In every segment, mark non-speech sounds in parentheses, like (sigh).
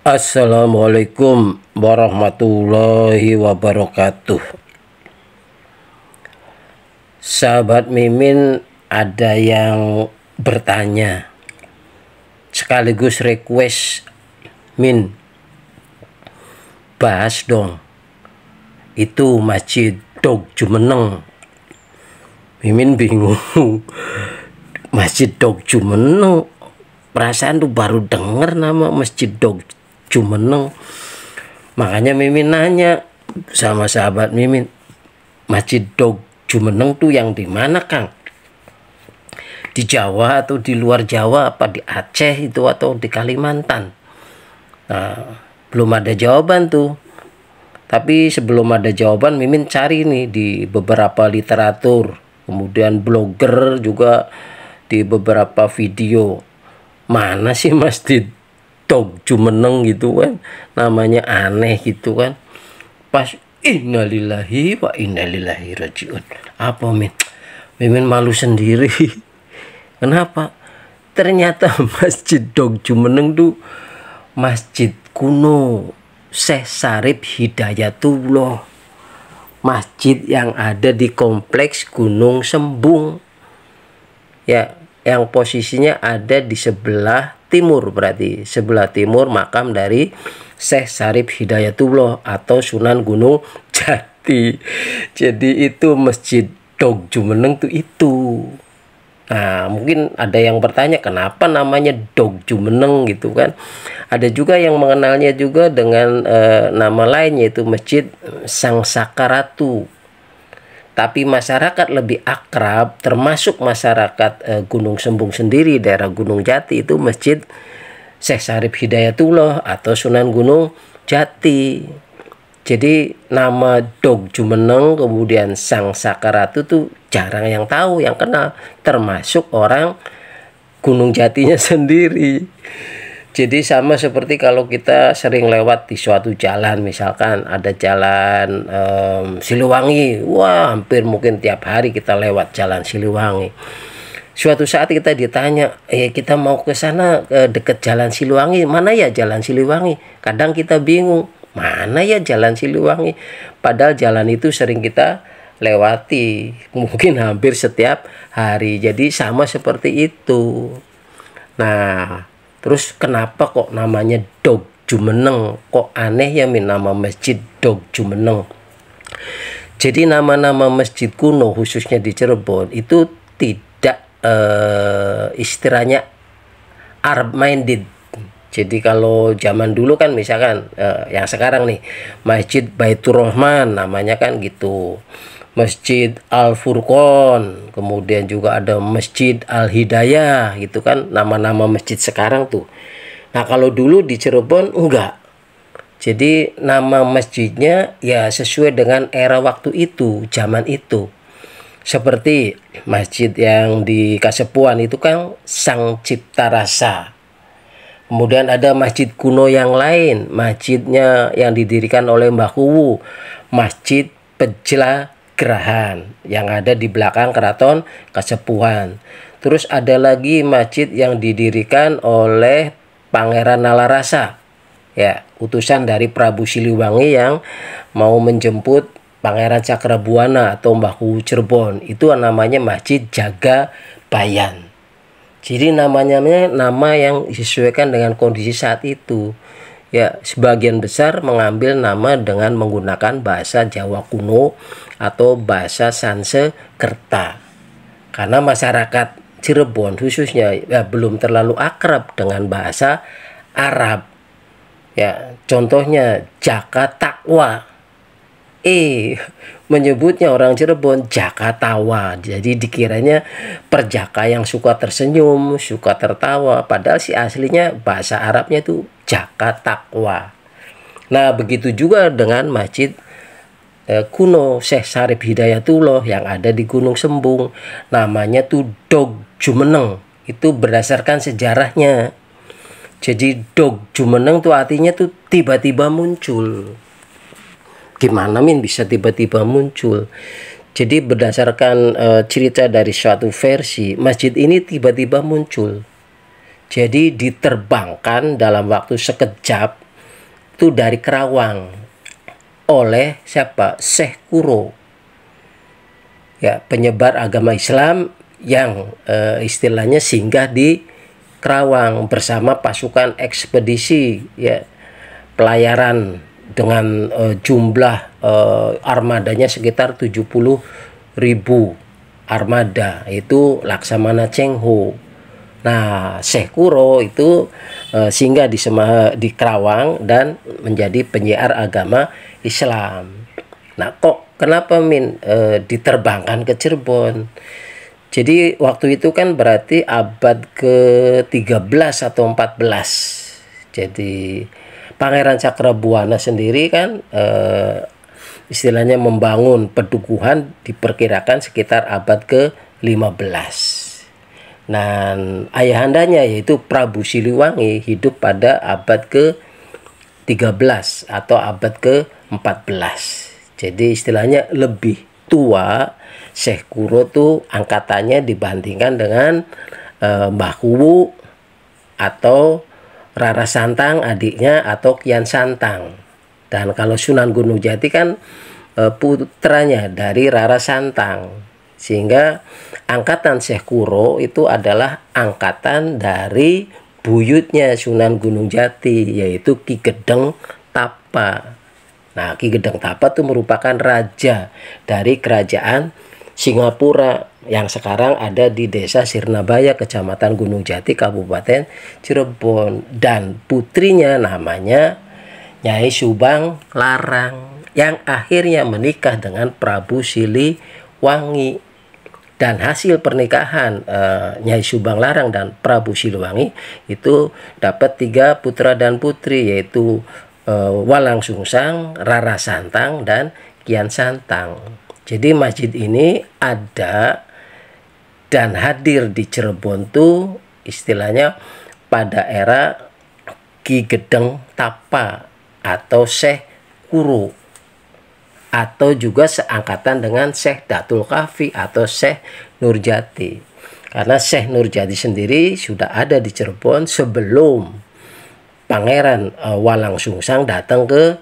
Assalamualaikum warahmatullahi wabarakatuh. Sahabat Mimin ada yang bertanya sekaligus request Min bahas dong. Itu masjid Dog Jumeneng. Mimin bingung. (laughs) Masjid Dog Jumeneng perasaan tuh baru denger nama Masjid Dog Jumeneng makanya Mimin nanya sama sahabat Mimin Masjid Dog Jumeneng tuh yang di mana Kang? Di Jawa atau di luar Jawa apa di Aceh itu atau di Kalimantan? Nah belum ada jawaban tuh. Tapi sebelum ada jawaban Mimin cari nih di beberapa literatur. Kemudian blogger juga di beberapa video. Mana sih masjid Dog Jumeneng gitu kan. Namanya aneh gitu kan. Pas innalillahi wa innalillahi rajiun. Apa min? Mimin malu sendiri. (laughs) Kenapa? Ternyata (laughs) masjid Dog Jumeneng tuh masjid kuno Syekh Sarip Hidayatullah. Masjid yang ada di kompleks Gunung Sembung. Ya yang posisinya ada di sebelah timur berarti sebelah timur makam dari Syekh Sarif Hidayatullah atau Sunan Gunung (laughs) Jati. Jadi itu Masjid Dog Jumeneng tuh itu. Nah, mungkin ada yang bertanya kenapa namanya Dog Jumeneng gitu kan. Ada juga yang mengenalnya juga dengan e, nama lain yaitu Masjid Sang Sakaratu tapi masyarakat lebih akrab termasuk masyarakat e, Gunung Sembung sendiri daerah Gunung Jati itu masjid Syekh Sarif Hidayatullah atau Sunan Gunung Jati. Jadi nama Dog Jumeneng kemudian Sang Sakaratu tuh jarang yang tahu yang kenal termasuk orang Gunung Jatinya (laughs) sendiri jadi sama seperti kalau kita sering lewat di suatu jalan, misalkan ada jalan um, Siliwangi, wah hampir mungkin tiap hari kita lewat jalan Siliwangi. Suatu saat kita ditanya, eh kita mau ke sana ke dekat jalan Siliwangi, mana ya jalan Siliwangi? Kadang kita bingung, mana ya jalan Siliwangi? Padahal jalan itu sering kita lewati, (laughs) mungkin hampir setiap hari. Jadi sama seperti itu. Nah, Terus kenapa kok namanya Dog Jumeneng? Kok aneh ya min nama masjid Dog Jumeneng? Jadi nama-nama masjid kuno khususnya di Cirebon itu tidak uh, istilahnya Arab minded. Jadi kalau zaman dulu kan misalkan uh, yang sekarang nih Masjid Baitur Rahman namanya kan gitu. Masjid Al Furqon, kemudian juga ada Masjid Al Hidayah gitu kan nama-nama masjid sekarang tuh. Nah, kalau dulu di Cirebon enggak. Jadi nama masjidnya ya sesuai dengan era waktu itu, zaman itu. Seperti masjid yang di Kasepuan itu kan Sang Cipta Rasa. Kemudian ada masjid kuno yang lain, masjidnya yang didirikan oleh Mbah Kuwu, Masjid Pejla Gerahan yang ada di belakang keraton Kasepuhan. Terus ada lagi masjid yang didirikan oleh Pangeran Nalarasa. Ya, utusan dari Prabu Siliwangi yang mau menjemput Pangeran Cakrabuana atau Mbah Cirebon. Itu namanya Masjid Jaga Bayan. Jadi namanya nama yang disesuaikan dengan kondisi saat itu. Ya, sebagian besar mengambil nama dengan menggunakan bahasa Jawa kuno atau bahasa Sansekerta. Karena masyarakat Cirebon khususnya ya, belum terlalu akrab dengan bahasa Arab. Ya, contohnya Jaka Takwa. Eh, menyebutnya orang Cirebon Jakatawa. Jadi dikiranya perjaka yang suka tersenyum, suka tertawa. Padahal si aslinya bahasa Arabnya itu Jaka Takwa. Nah, begitu juga dengan masjid eh, kuno Syekh Sarif Hidayatullah yang ada di Gunung Sembung. Namanya tuh Dog Jumeneng. Itu berdasarkan sejarahnya. Jadi Dog Jumeneng tuh artinya tuh tiba-tiba muncul. Gimana Min bisa tiba-tiba muncul? Jadi berdasarkan uh, cerita dari suatu versi, masjid ini tiba-tiba muncul jadi diterbangkan dalam waktu sekejap itu dari Kerawang oleh siapa? Syekh Kuro. Ya, penyebar agama Islam yang uh, istilahnya singgah di Kerawang bersama pasukan ekspedisi ya pelayaran dengan uh, jumlah uh, armadanya sekitar 70 ribu armada itu Laksamana Chengho. Nah, Syekh Kuro itu uh, singgah di Sema, di Kerawang dan menjadi penyiar agama Islam. Nah, kok kenapa Min uh, diterbangkan ke Cirebon? Jadi waktu itu kan berarti abad ke-13 atau 14. Jadi Pangeran Cakrabuana sendiri kan eh, istilahnya membangun pedukuhan diperkirakan sekitar abad ke-15. Dan ayahandanya yaitu Prabu Siliwangi hidup pada abad ke-13 atau abad ke-14. Jadi istilahnya lebih tua Syekh Kuro tuh angkatannya dibandingkan dengan uh, Mbah Kuwu atau Rara Santang adiknya atau Kian Santang. Dan kalau Sunan Gunung Jati kan uh, putranya dari Rara Santang. Sehingga angkatan Syekh Kuro itu adalah angkatan dari buyutnya Sunan Gunung Jati yaitu Ki Gedeng Tapa. Nah, Ki Gedeng Tapa itu merupakan raja dari kerajaan Singapura yang sekarang ada di Desa Sirnabaya, Kecamatan Gunung Jati, Kabupaten Cirebon. Dan putrinya namanya Nyai Subang Larang yang akhirnya menikah dengan Prabu Siliwangi. Dan hasil pernikahan uh, Nyai Subang Larang dan Prabu Siliwangi itu dapat tiga putra dan putri yaitu uh, Walang Sungsang, Rara Santang, dan Kian Santang. Jadi masjid ini ada dan hadir di Cirebon tuh istilahnya pada era Ki Gedeng Tapa atau Syekh Kuru atau juga seangkatan dengan Syekh Datul Kafi atau Syekh Nurjati. Karena Syekh Nurjati sendiri sudah ada di Cirebon sebelum Pangeran uh, Walang Sungsang datang ke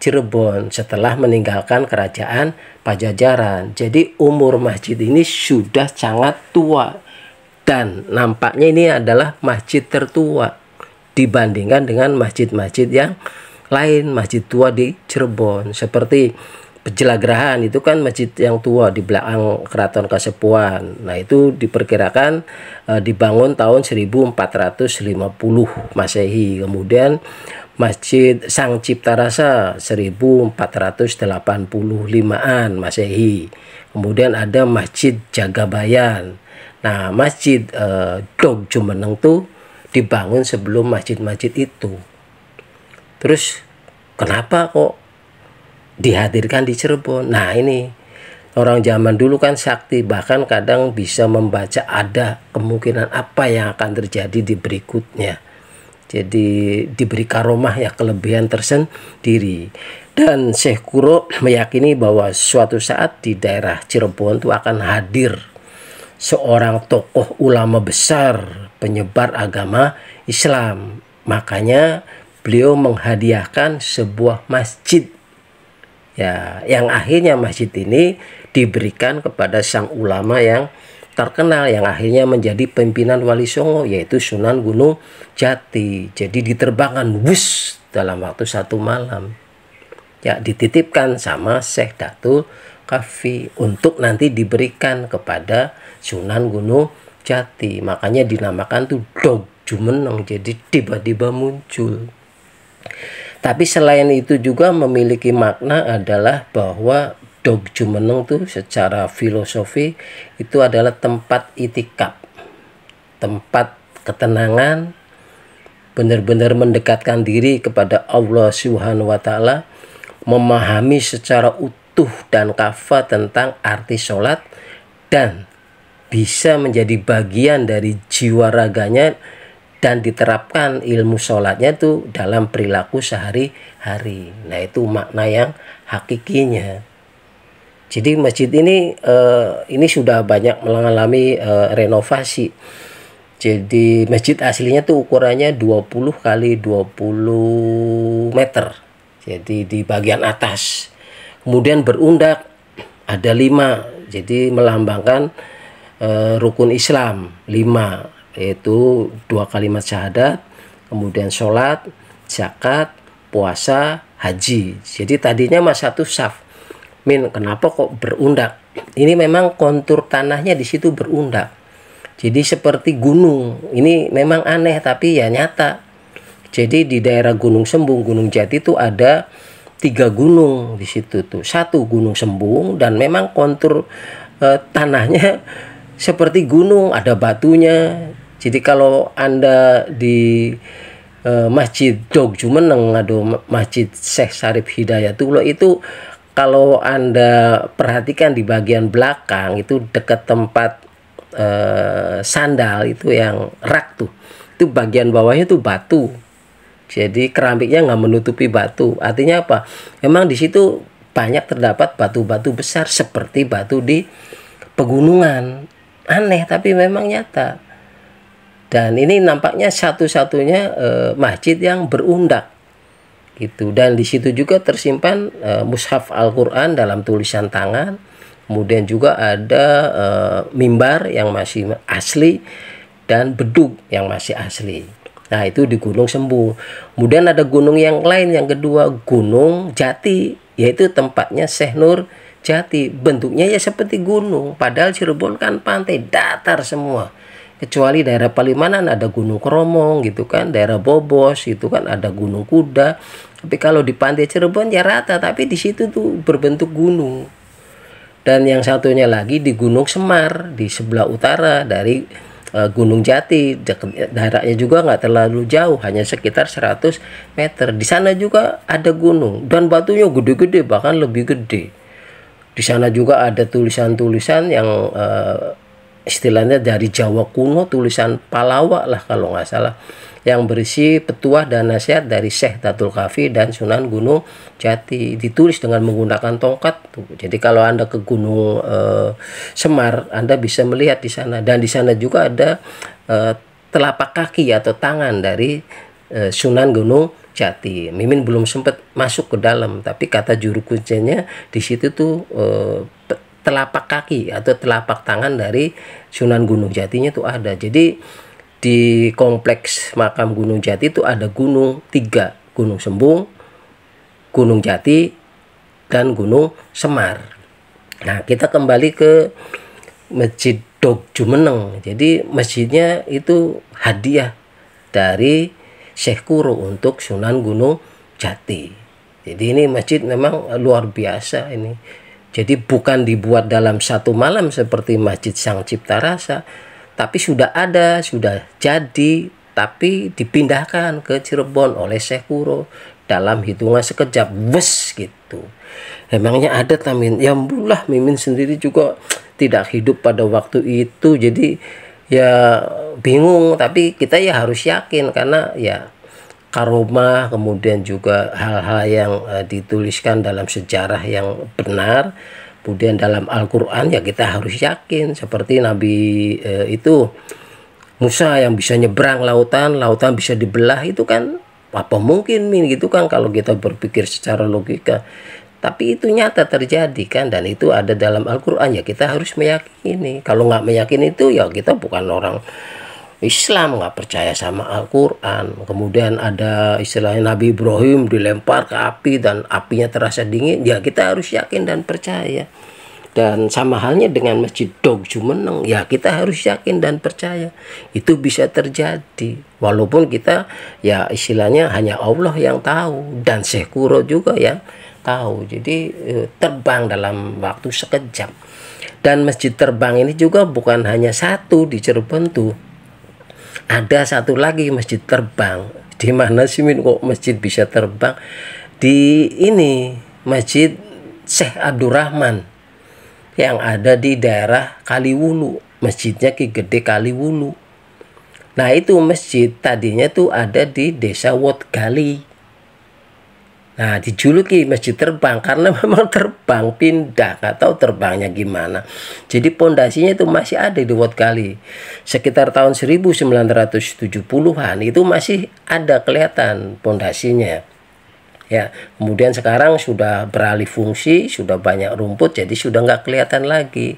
Cirebon setelah meninggalkan kerajaan Pajajaran. Jadi umur masjid ini sudah sangat tua dan nampaknya ini adalah masjid tertua dibandingkan dengan masjid-masjid yang lain, masjid tua di Cirebon seperti Pejelagrahan itu kan masjid yang tua di belakang Keraton Kasepuan. Nah, itu diperkirakan e, dibangun tahun 1450 Masehi. Kemudian Masjid Sang Cipta Rasa 1485-an Masehi. Kemudian ada Masjid Jagabayan. Nah, Masjid e, Dog Jumeneng tuh dibangun sebelum masjid-masjid itu. Terus kenapa kok dihadirkan di Cirebon. Nah ini orang zaman dulu kan sakti bahkan kadang bisa membaca ada kemungkinan apa yang akan terjadi di berikutnya. Jadi diberi karomah ya kelebihan tersendiri. Dan Syekh Kuro meyakini bahwa suatu saat di daerah Cirebon itu akan hadir seorang tokoh ulama besar penyebar agama Islam. Makanya beliau menghadiahkan sebuah masjid ya yang akhirnya masjid ini diberikan kepada sang ulama yang terkenal yang akhirnya menjadi pimpinan Wali Songo yaitu Sunan Gunung Jati. Jadi diterbangkan wus dalam waktu satu malam. Ya dititipkan sama Syekh Datul Kafi untuk nanti diberikan kepada Sunan Gunung Jati. Makanya dinamakan tuh Dog Jumeneng. Jadi tiba-tiba muncul. Tapi selain itu juga memiliki makna adalah bahwa Dog Jumeneng tuh secara filosofi itu adalah tempat itikaf, tempat ketenangan, benar-benar mendekatkan diri kepada Allah Subhanahu wa taala, memahami secara utuh dan kafa tentang arti sholat dan bisa menjadi bagian dari jiwa raganya dan diterapkan ilmu sholatnya itu dalam perilaku sehari-hari. Nah itu makna yang hakikinya. Jadi masjid ini uh, ini sudah banyak mengalami uh, renovasi. Jadi masjid aslinya tuh ukurannya 20 kali 20 meter. Jadi di bagian atas. Kemudian berundak ada lima. Jadi melambangkan uh, rukun Islam lima yaitu dua kalimat syahadat, kemudian sholat, zakat, puasa, haji. Jadi tadinya mas satu saf. Min, kenapa kok berundak? Ini memang kontur tanahnya di situ berundak jadi seperti gunung. Ini memang aneh tapi ya nyata. Jadi di daerah Gunung Sembung, Gunung Jati itu ada tiga gunung di situ tuh. Satu Gunung Sembung dan memang kontur eh, tanahnya (laughs) seperti gunung, ada batunya. Jadi kalau Anda di eh, Masjid Dog Jumeneng ada Masjid Syekh Sarif Hidayatullah itu kalau Anda perhatikan di bagian belakang itu dekat tempat eh, sandal itu yang rak tuh. Itu bagian bawahnya tuh batu. Jadi keramiknya nggak menutupi batu. Artinya apa? Memang di situ banyak terdapat batu-batu besar seperti batu di pegunungan. Aneh tapi memang nyata. Dan ini nampaknya satu-satunya eh, masjid yang berundak gitu dan di situ juga tersimpan uh, mushaf Al-Qur'an dalam tulisan tangan. Kemudian juga ada uh, mimbar yang masih asli dan beduk yang masih asli. Nah itu di Gunung Sembu. Kemudian ada gunung yang lain yang kedua Gunung Jati yaitu tempatnya Syekh Nur Jati. Bentuknya ya seperti gunung padahal Cirebon kan pantai datar semua kecuali daerah Palimanan ada Gunung Kromong gitu kan daerah Bobos itu kan ada Gunung Kuda. Tapi kalau di pantai Cirebon ya rata tapi di situ tuh berbentuk gunung. Dan yang satunya lagi di Gunung Semar di sebelah utara dari uh, Gunung Jati. Daerahnya juga nggak terlalu jauh hanya sekitar 100 meter. Di sana juga ada gunung dan batunya gede-gede bahkan lebih gede. Di sana juga ada tulisan-tulisan yang uh, istilahnya dari Jawa kuno tulisan Palawa lah kalau nggak salah yang berisi petuah dan nasihat dari Syekh Datul Kafi dan Sunan Gunung Jati ditulis dengan menggunakan tongkat. Jadi kalau Anda ke Gunung uh, Semar, Anda bisa melihat di sana dan di sana juga ada uh, telapak kaki atau tangan dari uh, Sunan Gunung Jati. Mimin belum sempat masuk ke dalam, tapi kata juru kuncinya di situ tuh uh, telapak kaki atau telapak tangan dari Sunan Gunung Jatinya tuh ada. Jadi di kompleks makam Gunung Jati itu ada gunung tiga Gunung Sembung, Gunung Jati, dan Gunung Semar. Nah kita kembali ke Masjid Dog Jumeneng. Jadi masjidnya itu hadiah dari Syekh Kuro untuk Sunan Gunung Jati. Jadi ini masjid memang luar biasa ini. Jadi bukan dibuat dalam satu malam seperti Masjid Sang Cipta Rasa, tapi sudah ada, sudah jadi, tapi dipindahkan ke Cirebon oleh Syekh Kuro dalam hitungan sekejap, wes gitu. Emangnya ada tamin, ya bulah Mimin sendiri juga tidak hidup pada waktu itu, jadi ya bingung. Tapi kita ya harus yakin karena ya karoma kemudian juga hal-hal yang uh, dituliskan dalam sejarah yang benar Kemudian dalam Al-Quran ya kita harus yakin seperti Nabi eh, itu Musa yang bisa nyebrang lautan, lautan bisa dibelah itu kan apa mungkin min gitu kan kalau kita berpikir secara logika. Tapi itu nyata terjadi kan dan itu ada dalam Al-Quran ya kita harus meyakini. Kalau nggak meyakini itu ya kita bukan orang Islam nggak percaya sama Al-Quran. Kemudian ada istilahnya Nabi Ibrahim dilempar ke api dan apinya terasa dingin. Ya kita harus yakin dan percaya. Dan sama halnya dengan Masjid Dog Jumeneng. Ya kita harus yakin dan percaya. Itu bisa terjadi. Walaupun kita ya istilahnya hanya Allah yang tahu. Dan Sekuro juga yang tahu. Jadi eh, terbang dalam waktu sekejap. Dan masjid terbang ini juga bukan hanya satu di Cirebon tuh ada satu lagi masjid terbang. Di mana sih min? Kok masjid bisa terbang? Di ini masjid Syekh Abdurrahman yang ada di daerah Kaliwulu. Masjidnya Ki Gede Kaliwulu. Nah itu masjid tadinya tuh ada di desa Wotgali Nah, dijuluki masjid terbang karena (laughs) memang terbang pindah, tahu terbangnya gimana. Jadi pondasinya itu masih ada di Wat Kali. Sekitar tahun 1970-an itu masih ada kelihatan pondasinya. Ya, kemudian sekarang sudah beralih fungsi, sudah banyak rumput, jadi sudah nggak kelihatan lagi.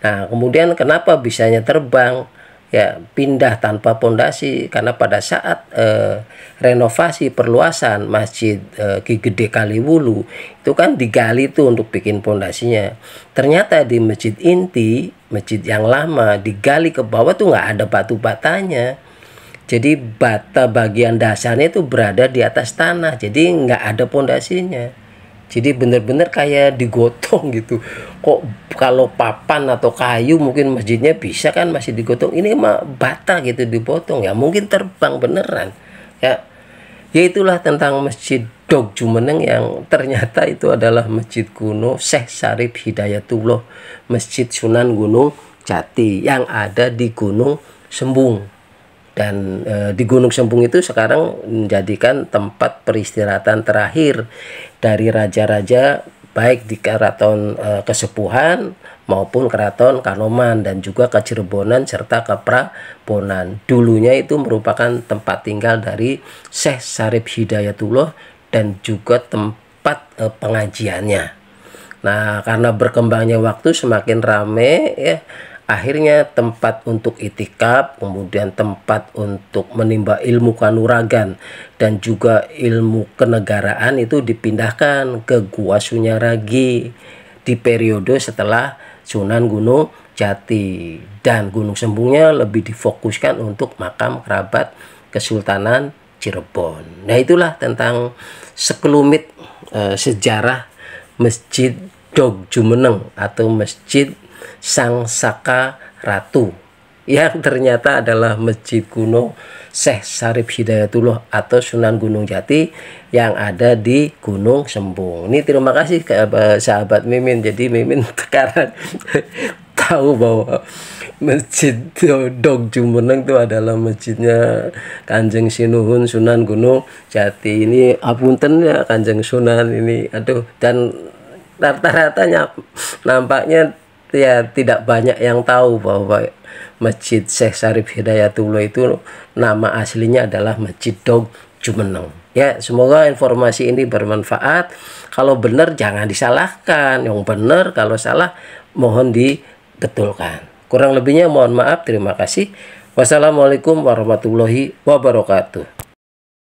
Nah, kemudian kenapa bisanya terbang? Ya pindah tanpa pondasi karena pada saat eh, renovasi perluasan masjid eh, Ki Gede Kaliwulu itu kan digali tuh untuk bikin pondasinya. Ternyata di masjid inti masjid yang lama digali ke bawah tuh nggak ada batu batanya. Jadi bata bagian dasarnya itu berada di atas tanah jadi nggak ada pondasinya jadi benar-benar kayak digotong gitu. Kok kalau papan atau kayu mungkin masjidnya bisa kan masih digotong. Ini mah bata gitu dipotong. Ya mungkin terbang beneran. Ya ya itulah tentang masjid Dog Jumeneng yang ternyata itu adalah masjid kuno Syekh Sarif Hidayatullah Masjid Sunan Gunung Jati yang ada di Gunung Sembung dan e, di Gunung Sembung itu sekarang menjadikan tempat peristirahatan terakhir dari raja-raja baik di keraton e, Kesepuhan maupun keraton Kanoman dan juga ke Cirebonan serta ke Prabonan. Dulunya itu merupakan tempat tinggal dari Syekh Sarif Hidayatullah dan juga tempat e, pengajiannya. Nah, karena berkembangnya waktu semakin rame ya akhirnya tempat untuk itikaf, kemudian tempat untuk menimba ilmu kanuragan dan juga ilmu kenegaraan itu dipindahkan ke Gua Sunyaragi di periode setelah Sunan Gunung Jati dan Gunung Sembungnya lebih difokuskan untuk makam kerabat Kesultanan Cirebon. Nah, itulah tentang sekelumit e, sejarah Masjid Dog Jumeneng atau Masjid Sang Saka Ratu yang ternyata adalah masjid kuno Syekh Sarif Hidayatullah atau Sunan Gunung Jati yang ada di Gunung Sembung. Ini terima kasih ke sahabat Mimin. Jadi Mimin (laughs) sekarang tahu bahwa Masjid Dog Jumeneng itu adalah masjidnya Kanjeng Sinuhun Sunan Gunung Jati. Ini apunten ya Kanjeng Sunan ini. Aduh dan rata-ratanya nampaknya ya tidak banyak yang tahu bahwa Masjid Syekh Sarif Hidayatullah itu nama aslinya adalah Masjid Dog Jumeneng. Ya, semoga informasi ini bermanfaat. Kalau benar jangan disalahkan, yang benar kalau salah mohon dibetulkan. Kurang lebihnya mohon maaf, terima kasih. Wassalamualaikum warahmatullahi wabarakatuh.